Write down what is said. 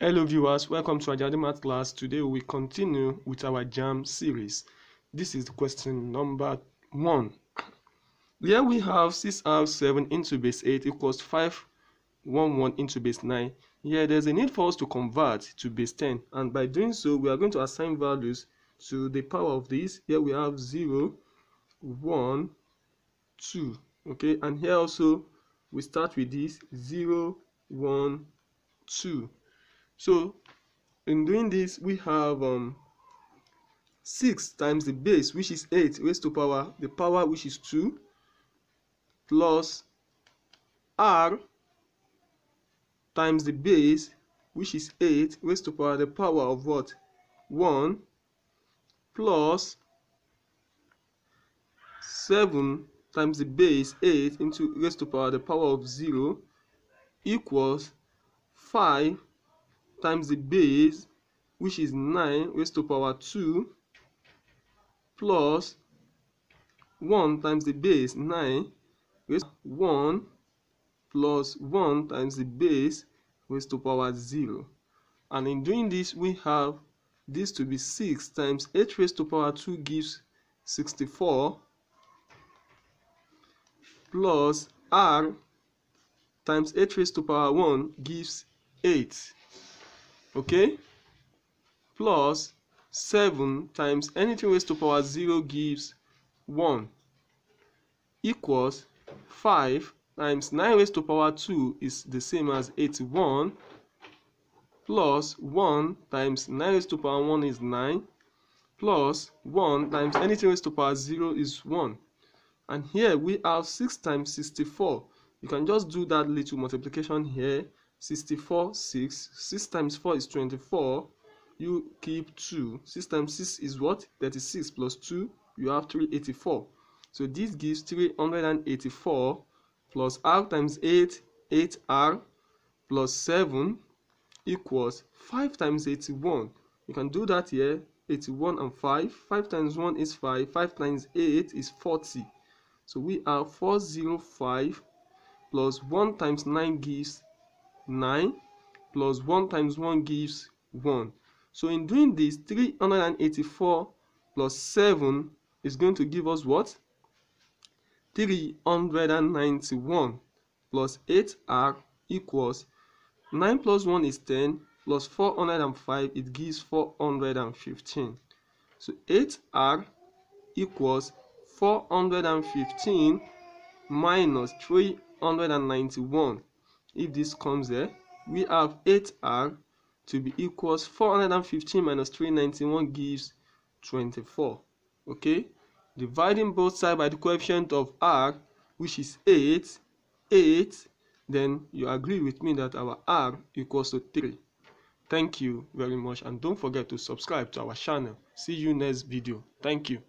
Hello viewers, welcome to Hajjady Math class. Today we continue with our JAMB series. This is question number 1. Here we have 6r7 into base 8 equals 511 into base 9. Here there's a need for us to convert to base 10 and by doing so we are going to assign values to the power of this. Here we have 0, 1, 2. Okay, and here also we start with this 0, 1, 2 so in doing this we have um 6 times the base which is 8 raised to power the power which is 2 plus r times the base which is 8 raised to power the power of what? 1 plus 7 times the base 8 into raised to power the power of 0 equals 5 times the base which is 9 raised to power 2 plus 1 times the base 9 raised to 1 plus 1 times the base raised to power 0 and in doing this we have this to be 6 times 8 raised to power 2 gives 64 plus r times 8 raised to power 1 gives 8 okay plus 7 times anything raised to power 0 gives 1 equals 5 times 9 raised to power 2 is the same as 81 plus 1 times 9 raised to power 1 is 9 plus 1 times anything raised to power 0 is 1 and here we have 6 times 64 you can just do that little multiplication here 64 6 6 times 4 is 24 you keep 2 6 times 6 is what? 36 plus 2 you have 384 so this gives 384 plus r times 8 8r plus 7 equals 5 times 81 you can do that here. 81 and 5 5 times 1 is 5 5 times 8 is 40 so we have 405 plus 1 times 9 gives 9 plus 1 times 1 gives 1. So in doing this, 384 plus 7 is going to give us what? 391 plus 8r equals 9 plus 1 is 10 plus 405 it gives 415. So 8r equals 415 minus 391 if this comes there we have 8r to be equals 415 minus 391 gives 24 okay? Dividing both sides by the coefficient of r which is 8 8 then you agree with me that our r equals to 3 thank you very much and don't forget to subscribe to our channel. See you next video. Thank you